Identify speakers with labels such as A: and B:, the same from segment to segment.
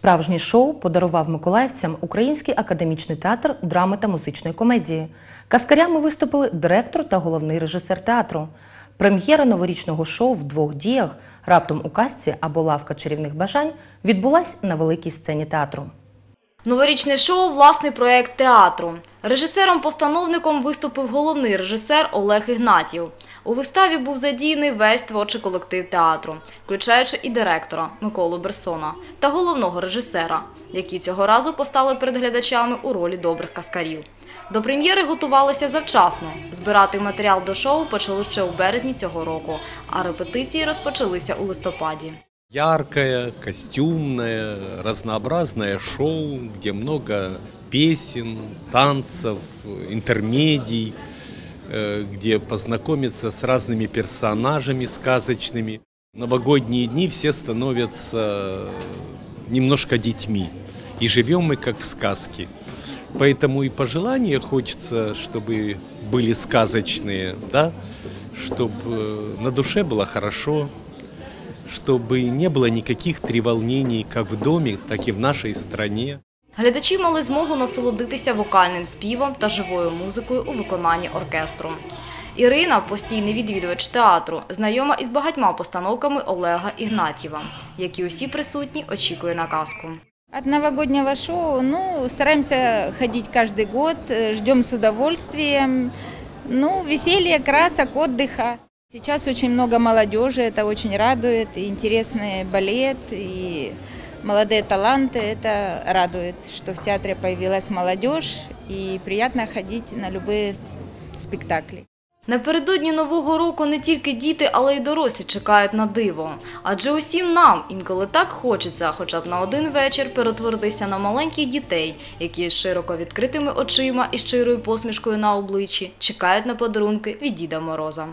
A: Справжнє шоу подарував миколаївцям Український академічний театр драми та музичної комедії. Каскарями виступили директор та головний режисер театру. Прем'єра новорічного шоу в двох діях раптом у казці або лавка чарівних бажань відбулась на великій сцені театру.
B: Новорічне шоу – власний проект театру. Режисером-постановником виступив головний режисер Олег Ігнатів. У виставі був задіяний весь творчий колектив театру, включаючи і директора Миколу Берсона та головного режисера, які цього разу постали перед глядачами у ролі добрих каскарів. До прем'єри готувалися завчасно. Збирати матеріал до шоу почали ще у березні цього року, а репетиції розпочалися у листопаді.
C: Яркое, костюмное, разнообразное шоу, где много песен, танцев, интермедий, э, где познакомиться с разными персонажами сказочными. Новогодние дни все становятся немножко детьми, и живем мы как в сказке. Поэтому и пожелания хочется, чтобы были сказочные, да, чтобы на душе было хорошо, чтобы не было никаких треволнений как в доме, так и в нашей стране.
B: Глядачі мали змогу насолодитися вокальним співом та живою музикою у виконанні оркестру. Ірина – постійний відвідувач театру, знайома із багатьма постановками Олега Ігнатєва, які усі присутні очікує на казку.
D: От новогоднего шоу, ну, стараемся ходить каждый год, э, ждем с удовольствием. Ну, веселье, красок, отдыха. Сейчас очень много молодежи, это очень радует, и интересный балет, и молодые таланты, это радует, что в театре появилась молодежь, и приятно ходить на любые спектакли.
B: Напередодні Нового року не тільки діти, але й дорослі чекають на диво. Адже усім нам інколи так хочеться хоча б на один вечір перетворитися на маленьких дітей, які з широко відкритими очима і щирою посмішкою на обличчі чекають на подарунки від Діда Мороза.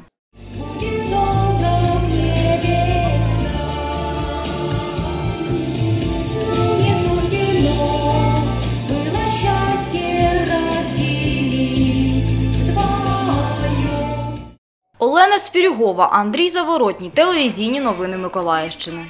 B: Віра Спірюгова, Андрій Заворотній, телевізійні новини Миколаївщини.